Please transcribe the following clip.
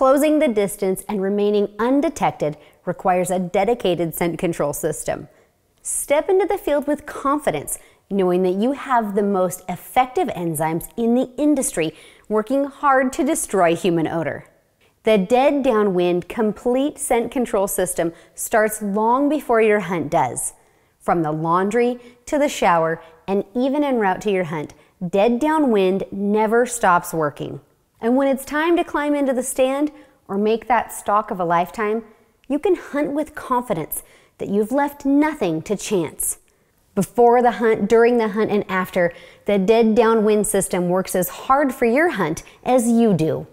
Closing the distance and remaining undetected requires a dedicated scent control system. Step into the field with confidence, knowing that you have the most effective enzymes in the industry working hard to destroy human odor. The Dead Down Wind Complete Scent Control System starts long before your hunt does. From the laundry to the shower and even en route to your hunt, Dead Down Wind never stops working. And when it's time to climb into the stand or make that stalk of a lifetime, you can hunt with confidence that you've left nothing to chance. Before the hunt, during the hunt, and after, the Dead Down Wind system works as hard for your hunt as you do.